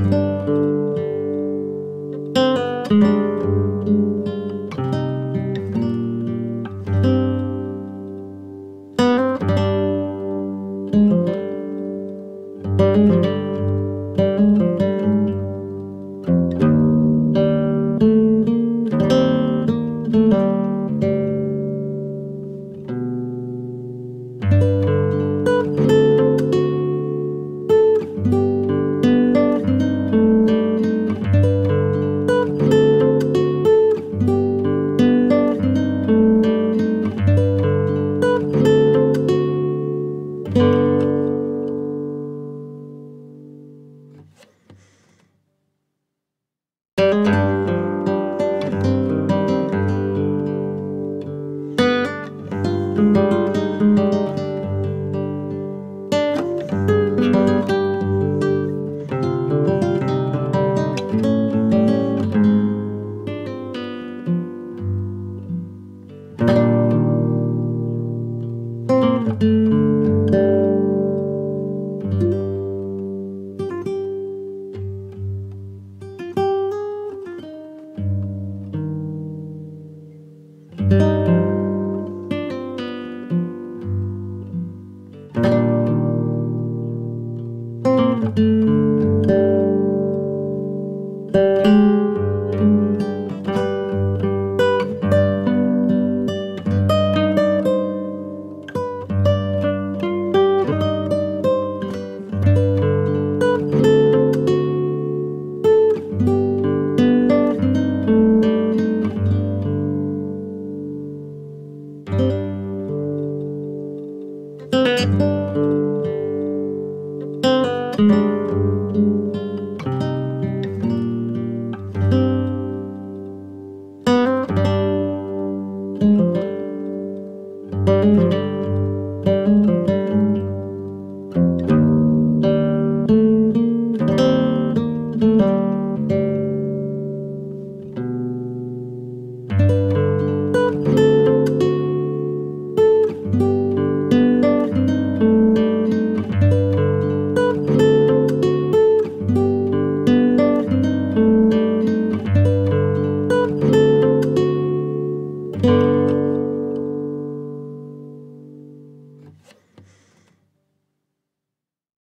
you うん。